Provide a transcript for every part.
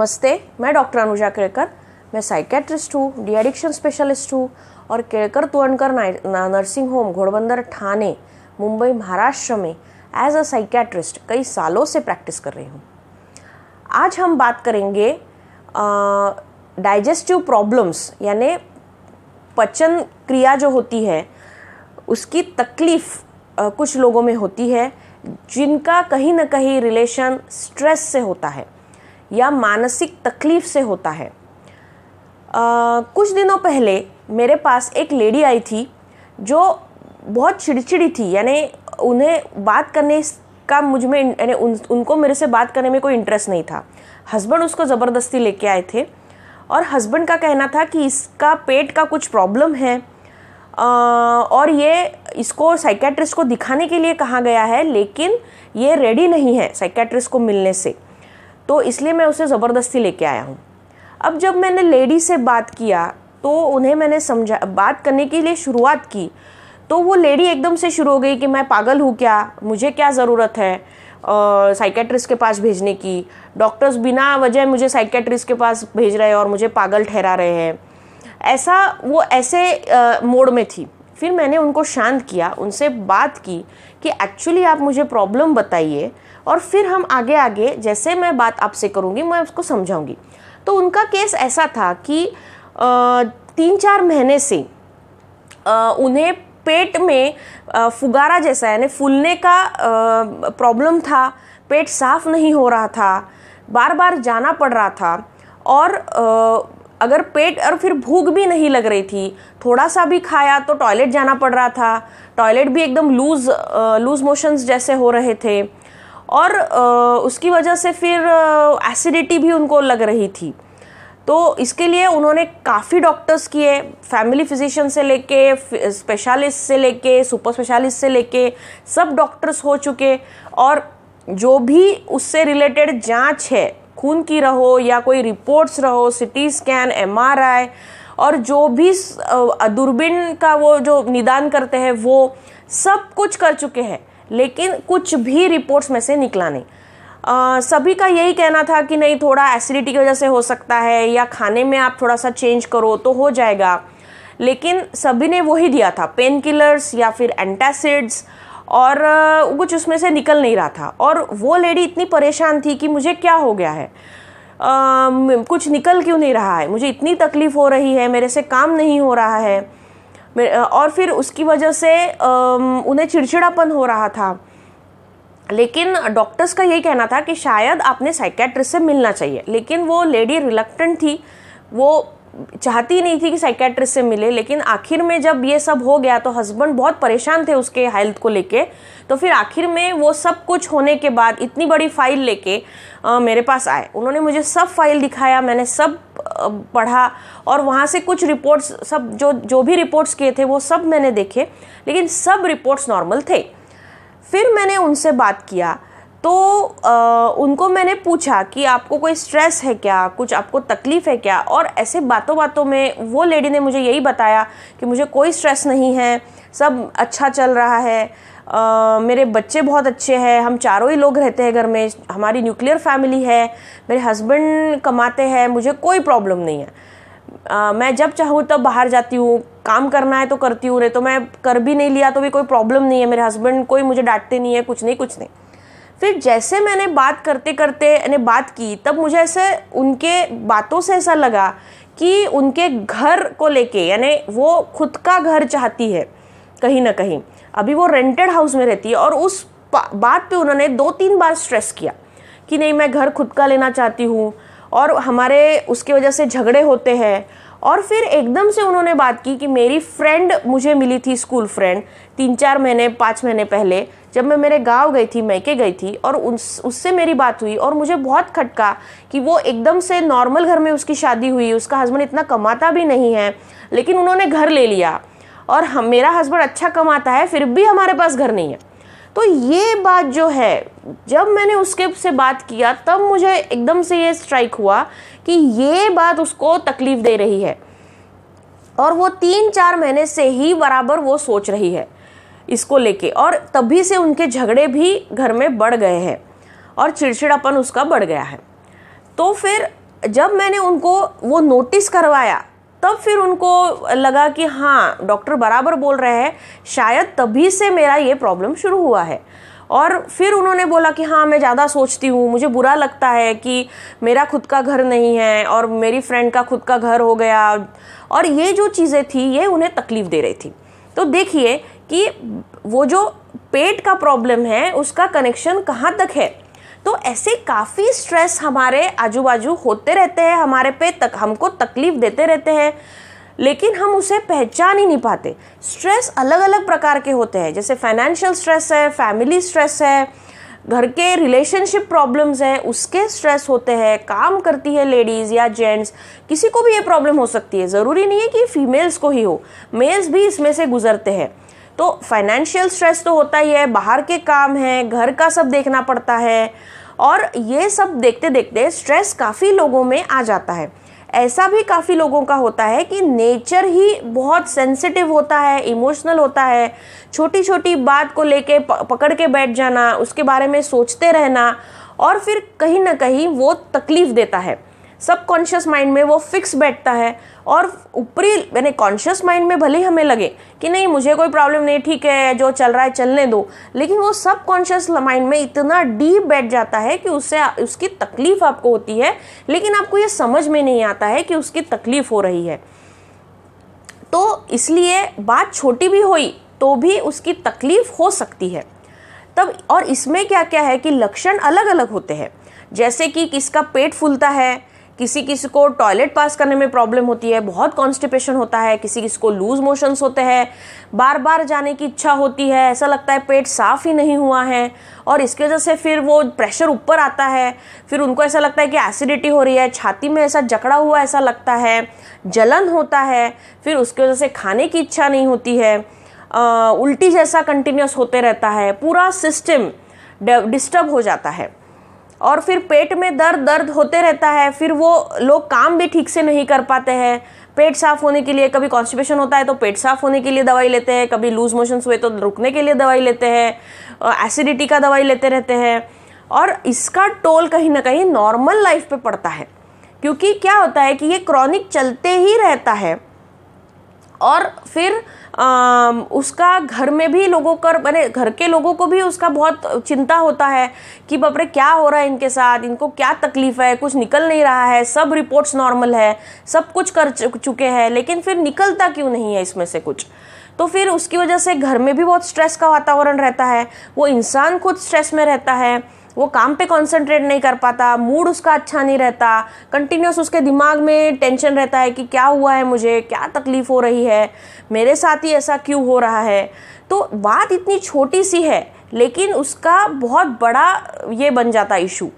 नमस्ते, मैं डॉक्टर अनुजा केड़कर मैं साइकेट्रिस्ट हूँ डी एडिक्शन स्पेशलिस्ट हूँ और केड़कर तुअनकर नर्सिंग होम घोड़बंदर ठाणे, मुंबई, महाराष्ट्र में एज अ साइकेट्रिस्ट कई सालों से प्रैक्टिस कर रही हूँ। आज हम बात करेंगे डाइजेस्टिव प्रॉब्लम्स यानी पचन क्रिया जो होती है, उसकी तकलीफ़ कुछ लोगों में होती है, जिनका कहीं ना कहीं रिलेशन स्ट्रेस से होता है। या मानसिक तकलीफ़ से होता है। आ, कुछ दिनों पहले मेरे पास एक लेडी आई थी जो बहुत चिड़चिड़ी थी यानी उन्हें बात करने का मुझमें यानी उन, उनको मेरे से बात करने में कोई इंटरेस्ट नहीं था। हस्बैंड उसको ज़बरदस्ती लेके आए थे और हस्बैंड का कहना था कि इसका पेट का कुछ प्रॉब्लम है। आ, और ये इसको साइकेट्रिस्ट को दिखाने के लिए कहा गया है लेकिन ये रेडी नहीं है साइकेट्रिस्ट को मिलने से। तो इसलिए मैं उसे ज़बरदस्ती लेके आया हूँ। अब जब मैंने लेडी से बात किया तो उन्हें मैंने समझा, बात करने के लिए शुरुआत की तो वो लेडी एकदम से शुरू हो गई कि मैं पागल हूँ क्या? मुझे क्या ज़रूरत है? साइकेट्रिस्ट के पास भेजने की। डॉक्टर्स बिना वजह मुझे साइकेट्रिस्ट के पास भेज रहे हैं और मुझे पागल ठहरा रहे हैं। ऐसा वो ऐसे मोड में थी। फिर मैंने उनको शांत किया, उनसे बात की कि एक्चुअली आप मुझे प्रॉब्लम बताइए। और फिर हम आगे आगे, जैसे मैं बात आपसे करूँगी, मैं उसको समझाऊँगी। तो उनका केस ऐसा था कि तीन चार महीने से उन्हें पेट में फुगारा जैसा, यानी फूलने का प्रॉब्लम था, पेट साफ़ नहीं हो रहा था बार बार जाना पड़ रहा था, और अगर पेट, और फिर भूख भी नहीं लग रही थी थोड़ा सा भी खाया तो टॉयलेट जाना पड़ रहा था, टॉयलेट भी एकदम लूज लूज मोशंस जैसे हो रहे थे और उसकी वजह से फिर एसिडिटी भी उनको लग रही थी। तो इसके लिए उन्होंने काफ़ी डॉक्टर्स किए फैमिली फिजिशियन से लेके स्पेशलिस्ट से लेके सुपर स्पेशलिस्ट से लेके, सब डॉक्टर्स हो चुके। और जो भी उससे रिलेटेड जाँच है, खून की रहो या कोई रिपोर्ट्स रहो सिटी स्कैन एमआरआई और जो भी दूरबीन का वो जो निदान करते हैं, वो सब कुछ कर चुके हैं। लेकिन कुछ भी रिपोर्ट्स में से निकला नहीं। आ, सभी का यही कहना था कि नहीं थोड़ा एसिडिटी की वजह से हो सकता है या खाने में आप थोड़ा सा चेंज करो तो हो जाएगा। लेकिन सभी ने वही दिया था पेन किलर्स या फिर एंटासिड्स और कुछ उसमें से निकल नहीं रहा था। और वो लेडी इतनी परेशान थी कि मुझे क्या हो गया है? आ, कुछ निकल क्यों नहीं रहा है? मुझे इतनी तकलीफ़ हो रही है मेरे से काम नहीं हो रहा है। और फिर उसकी वजह से उन्हें चिड़चिड़ापन हो रहा था। लेकिन डॉक्टर्स का यही कहना था कि शायद आपने साइकेट्रिस्ट से मिलना चाहिए। लेकिन वो लेडी रिलक्टेंट थी। वो चाहती नहीं थी कि साइकेट्रिस्ट से मिले, लेकिन आखिर में जब ये सब हो गया तो हस्बैंड बहुत परेशान थे उसके हेल्थ को लेके। तो फिर आखिर में वो सब कुछ होने के बाद इतनी बड़ी फ़ाइल लेके मेरे पास आए। उन्होंने मुझे सब फ़ाइल दिखाया, मैंने सब पढ़ा और वहाँ से कुछ रिपोर्ट्स सब जो जो भी रिपोर्ट्स किए थे वो सब मैंने देखे लेकिन सब रिपोर्ट्स नॉर्मल थे। फिर मैंने उनसे बात किया तो आ, उनको मैंने पूछा कि आपको कोई स्ट्रेस है क्या? कुछ आपको तकलीफ़ है क्या? और ऐसे बातों बातों में वो लेडी ने मुझे यही बताया कि मुझे कोई स्ट्रेस नहीं है सब अच्छा चल रहा है। मेरे बच्चे बहुत अच्छे हैं हम चारों ही लोग रहते हैं घर में हमारी न्यूक्लियर फैमिली है मेरे हस्बैंड कमाते हैं मुझे कोई प्रॉब्लम नहीं है। आ, मैं जब चाहूँ तब बाहर जाती हूँ काम करना है तो करती हूँ नहीं तो मैं कर भी नहीं लिया तो भी कोई प्रॉब्लम नहीं है मेरे हस्बैंड कोई मुझे डांटते नहीं है कुछ नहीं कुछ नहीं। फिर जैसे मैंने बात करते करते ने बात की तब मुझे ऐसे उनके बातों से ऐसा लगा कि उनके घर को लेके यानी वो खुद का घर चाहती है कहीं ना कहीं। अभी वो रेंटेड हाउस में रहती है और उस बात पे उन्होंने दो तीन बार स्ट्रेस किया कि नहीं, मैं घर खुद का लेना चाहती हूँ और हमारे उसकी वजह से झगड़े होते हैं। और फिर एकदम से उन्होंने बात की कि मेरी फ्रेंड मुझे मिली थी स्कूल फ्रेंड तीन चार महीने, पाँच महीने पहले, जब मैं मेरे गाँव गई थी, मैके गई थी और उस उससे मेरी बात हुई और मुझे बहुत खटका कि वो एकदम से नॉर्मल घर में उसकी शादी हुई, उसका हस्बैंड इतना कमाता भी नहीं है, लेकिन उन्होंने घर ले लिया। और हम, मेरा हस्बैंड अच्छा कमाता है, फिर भी हमारे पास घर नहीं है। तो ये बात जो है, जब मैंने उसके से बात किया, तब मुझे एकदम से ये स्ट्राइक हुआ कि ये बात उसको तकलीफ़ दे रही है। और वो तीन चार महीने से ही बराबर वो सोच रही है इसको लेके, और तभी से उनके झगड़े भी घर में बढ़ गए हैं, और चिड़चिड़ापन उसका बढ़ गया है। तो फिर जब मैंने उनको वो नोटिस करवाया तब फिर उनको लगा कि हाँ डॉक्टर बराबर बोल रहे हैं, शायद तभी से मेरा ये प्रॉब्लम शुरू हुआ है। और फिर उन्होंने बोला कि हाँ मैं ज़्यादा सोचती हूँ, मुझे बुरा लगता है कि मेरा खुद का घर नहीं है और मेरी फ्रेंड का खुद का घर हो गया। और ये जो चीज़ें थी, ये उन्हें तकलीफ़ दे रही थी। तो देखिए कि वो जो पेट का प्रॉब्लम है, उसका कनेक्शन कहाँ तक है? तो ऐसे काफ़ी स्ट्रेस हमारे आजू बाजू होते रहते हैं, हमारे पे तक, हमको तकलीफ़ देते रहते हैं, लेकिन हम उसे पहचान ही नहीं पाते। स्ट्रेस अलग अलग प्रकार के होते हैं, जैसे फाइनेंशियल स्ट्रेस है फैमिली स्ट्रेस है, घर के रिलेशनशिप प्रॉब्लम्स हैं, उसके स्ट्रेस होते हैं, काम करती है लेडीज़ या जेंट्स किसी को भी ये प्रॉब्लम हो सकती है। ज़रूरी नहीं है कि फीमेल्स को ही हो मेल्स भी इसमें से गुजरते हैं। तो फाइनेंशियल स्ट्रेस तो होता ही है, बाहर के काम है, घर का सब देखना पड़ता है। और ये सब देखते देखते स्ट्रेस काफ़ी लोगों में आ जाता है। ऐसा भी काफ़ी लोगों का होता है कि नेचर ही बहुत सेंसिटिव होता है इमोशनल होता है। छोटी छोटी बात को लेके पकड़ के बैठ जाना, उसके बारे में सोचते रहना और फिर कहीं ना कहीं वो तकलीफ़ देता है। सबकॉन्शियस माइंड में वो फिक्स बैठता है। और ऊपरी, यानी कॉन्शियस माइंड में भले ही हमें लगे कि नहीं, मुझे कोई प्रॉब्लम नहीं, ठीक है, जो चल रहा है, चलने दो। लेकिन वो सब कॉन्शियस माइंड में इतना डीप बैठ जाता है कि उससे, उसकी तकलीफ़ आपको होती है, लेकिन आपको ये समझ में नहीं आता है कि उसकी तकलीफ़ हो रही है। तो इसलिए बात छोटी भी हुई तो भी उसकी तकलीफ़ हो सकती है। तब, और इसमें क्या क्या है कि लक्षण अलग अलग होते हैं। जैसे कि किसका पेट फूलता है किसी किसी को टॉयलेट पास करने में प्रॉब्लम होती है बहुत कॉन्स्टिपेशन होता है किसी किसी को लूज मोशंस होते हैं बार बार जाने की इच्छा होती है ऐसा लगता है पेट साफ़ ही नहीं हुआ है और इसकी वजह से फिर वो प्रेशर ऊपर आता है फिर उनको ऐसा लगता है कि एसिडिटी हो रही है छाती में ऐसा जकड़ा हुआ ऐसा लगता है जलन होता है फिर उसकी वजह से खाने की इच्छा नहीं होती है आ, उल्टी जैसा कंटिन्यूस होते रहता है पूरा सिस्टम डिस्टर्ब हो जाता है। और फिर पेट में दर्द दर्द होते रहता है, फिर वो लोग काम भी ठीक से नहीं कर पाते हैं। पेट साफ़ होने के लिए कभी कॉन्स्टिपेशन होता है तो पेट साफ़ होने के लिए दवाई लेते हैं, कभी लूज मोशंस हुए तो रुकने के लिए दवाई लेते हैं एसिडिटी का दवाई लेते रहते हैं। और इसका टोल कहीं ना कहीं नॉर्मल लाइफ पे पड़ता है, क्योंकि क्या होता है कि ये क्रॉनिक चलते ही रहता है। और फिर आ, उसका घर में भी लोगों कर मैंने घर के लोगों को भी उसका बहुत चिंता होता है कि बापरे क्या हो रहा है इनके साथ? इनको क्या तकलीफ़ है? कुछ निकल नहीं रहा है सब रिपोर्ट्स नॉर्मल है सब कुछ कर चुके हैं लेकिन फिर निकलता क्यों नहीं है इसमें से कुछ? तो फिर उसकी वजह से घर में भी बहुत स्ट्रेस का वातावरण रहता है वो इंसान खुद स्ट्रेस में रहता है वो काम पे कंसंट्रेट नहीं कर पाता मूड उसका अच्छा नहीं रहता कंटिन्यूस उसके दिमाग में टेंशन रहता है कि क्या हुआ है मुझे, क्या तकलीफ़ हो रही है, मेरे साथ ही ऐसा क्यों हो रहा है। तो बात इतनी छोटी सी है, लेकिन उसका बहुत बड़ा ये बन जाता इशू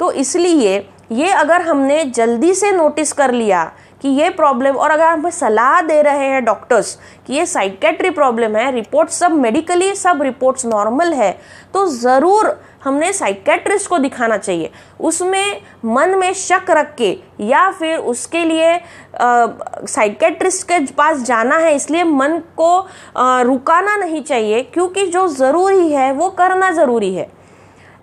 तो इसलिए ये अगर हमने जल्दी से नोटिस कर लिया कि ये प्रॉब्लम और अगर हमें सलाह दे रहे हैं डॉक्टर्स कि ये साइकेट्री प्रॉब्लम है रिपोर्ट सब मेडिकली सब रिपोर्ट्स नॉर्मल है तो ज़रूर हमने साइकेट्रिस्ट को दिखाना चाहिए। उसमें मन में शक रख के या फिर उसके लिए साइकेट्रिस्ट के पास जाना है इसलिए मन को आ, रुकाना नहीं चाहिए क्योंकि जो ज़रूरी है वो करना ज़रूरी है।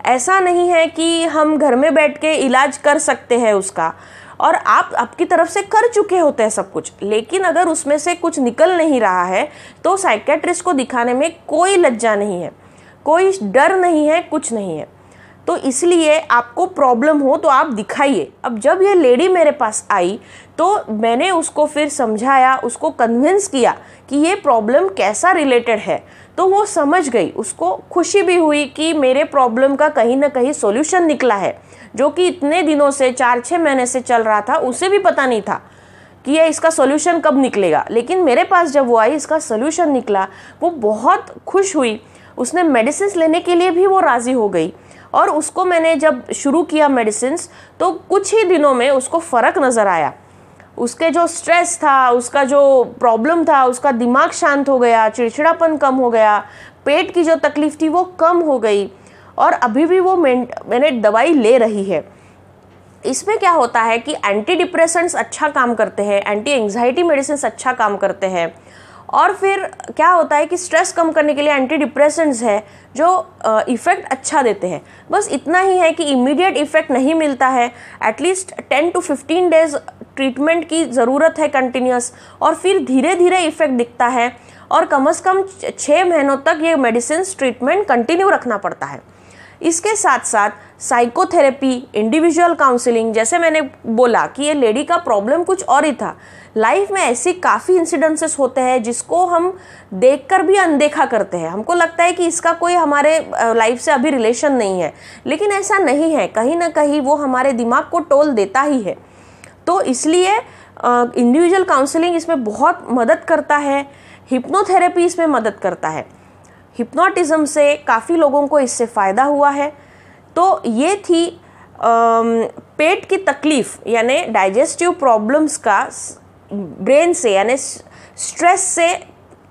ऐसा नहीं है कि हम घर में बैठ के इलाज कर सकते हैं उसका। और आप आपकी तरफ़ से कर चुके होते हैं सब कुछ। लेकिन अगर उसमें से कुछ निकल नहीं रहा है तो साइकेट्रिस्ट को दिखाने में कोई लज्जा नहीं है, कोई डर नहीं है, कुछ नहीं है। तो इसलिए आपको प्रॉब्लम हो तो आप दिखाइए। अब जब ये लेडी मेरे पास आई तो मैंने उसको फिर समझाया, उसको कन्विंस किया कि ये प्रॉब्लम कैसा रिलेटेड है। तो वो समझ गई, उसको खुशी भी हुई कि मेरे प्रॉब्लम का कहीं ना कहीं सॉल्यूशन निकला है। जो कि इतने दिनों से, चार छः महीने से चल रहा था, उसे भी पता नहीं था कि ये इसका सोल्यूशन कब निकलेगा। लेकिन मेरे पास जब वो आई, इसका सोल्यूशन निकला, वो बहुत खुश हुई। उसने मेडिसिन लेने के लिए भी वो राज़ी हो गई। और उसको मैंने जब शुरू किया मेडिसिन तो कुछ ही दिनों में उसको फ़र्क नज़र आया। उसके जो स्ट्रेस था, उसका जो प्रॉब्लम था, उसका दिमाग शांत हो गया, चिड़चिड़ापन कम हो गया, पेट की जो तकलीफ़ थी वो कम हो गई। और अभी भी वो मैंने दवाई ले रही है। इसमें क्या होता है कि एंटी डिप्रेसेंट्स अच्छा काम करते हैं एंटी एंग्जाइटी मेडिसिन अच्छा काम करते हैं। और फिर क्या होता है कि स्ट्रेस कम करने के लिए एंटी डिप्रेसेंट्स है, जो इफ़ेक्ट अच्छा देते हैं। बस इतना ही है कि इमीडिएट इफ़ेक्ट नहीं मिलता है। At least ten to fifteen days treatment की ज़रूरत है कंटिन्यूस और फिर धीरे धीरे इफ़ेक्ट दिखता है। और कम अज़ कम छः महीनों तक ये मेडिसिन ट्रीटमेंट कंटिन्यू रखना पड़ता है। इसके साथ साथ साइकोथेरेपी इंडिविजुअल काउंसलिंग जैसे मैंने बोला कि ये लेडी का प्रॉब्लम कुछ और ही था। लाइफ में ऐसी काफ़ी इंसिडेंसेस होते हैं जिसको हम देखकर भी अनदेखा करते हैं। हमको लगता है कि इसका कोई हमारे लाइफ से अभी रिलेशन नहीं है। लेकिन ऐसा नहीं है। कहीं ना कहीं वो हमारे दिमाग को टोल देता ही है। तो इसलिए इंडिविजुअल काउंसलिंग इसमें बहुत मदद करता है। हिप्नोथेरेपी इसमें मदद करता है। हिप्नोटिज्म से काफ़ी लोगों को इससे फ़ायदा हुआ है। तो ये थी पेट की तकलीफ़, यानी डाइजेस्टिव प्रॉब्लम्स का ब्रेन से, यानी स्ट्रेस से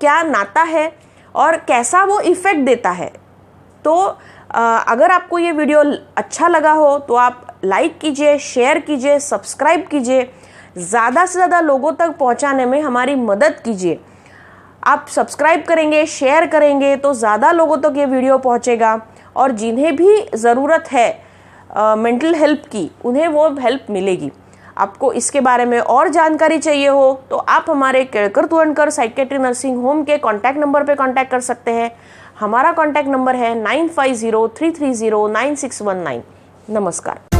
क्या नाता है और कैसा वो इफ़ेक्ट देता है। तो अगर आपको ये वीडियो अच्छा लगा हो तो आप लाइक कीजिए शेयर कीजिए सब्सक्राइब कीजिए। ज़्यादा से ज़्यादा लोगों तक पहुँचाने में हमारी मदद कीजिए। आप सब्सक्राइब करेंगे शेयर करेंगे तो ज़्यादा लोगों तक तो ये वीडियो पहुँचेगा। और जिन्हें भी ज़रूरत है मेंटल हेल्प की, उन्हें वो हेल्प मिलेगी। आपको इसके बारे में और जानकारी चाहिए हो तो आप हमारे Kedkar Turankar psychiatry nursing home के कॉन्टैक्ट नंबर पर कॉन्टैक्ट कर सकते हैं। हमारा कॉन्टैक्ट नंबर है nine five zero three three zero nine six one nine. नमस्कार।